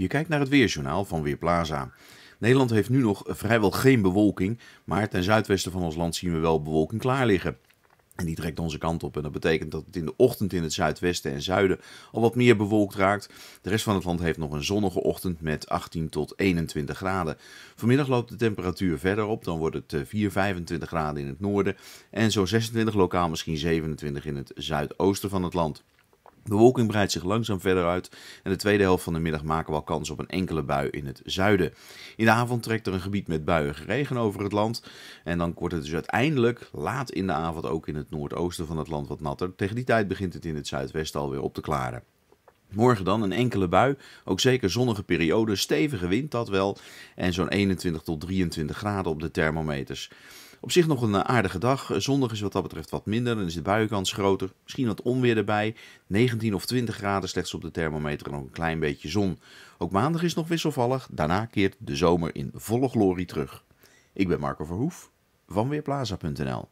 Je kijkt naar het weerjournaal van Weerplaza. Nederland heeft nu nog vrijwel geen bewolking, maar ten zuidwesten van ons land zien we wel bewolking klaar liggen. En die trekt onze kant op en dat betekent dat het in de ochtend in het zuidwesten en zuiden al wat meer bewolkt raakt. De rest van het land heeft nog een zonnige ochtend met 18 tot 21 graden. Vanmiddag loopt de temperatuur verder op, dan wordt het 4, eh, 25 graden in het noorden en zo'n 26 lokaal misschien 27 in het zuidoosten van het land. De bewolking breidt zich langzaam verder uit en de tweede helft van de middag maken we al kans op een enkele bui in het zuiden. In de avond trekt er een gebied met buiige regen over het land en dan wordt het dus uiteindelijk laat in de avond ook in het noordoosten van het land wat natter. Tegen die tijd begint het in het zuidwesten alweer op te klaren. Morgen dan een enkele bui, ook zeker zonnige periode, stevige wind dat wel en zo'n 21 tot 23 graden op de thermometers. Op zich nog een eh, aardige dag. Zondag is wat dat betreft wat minder. Dan is de buienkans groter. Misschien wat onweer erbij. 19 of 20 graden slechts op de thermometer en nog een klein beetje zon. Ook maandag is nog wisselvallig. Daarna keert de zomer in volle glorie terug. Ik ben Marco Verhoef van Weerplaza.nl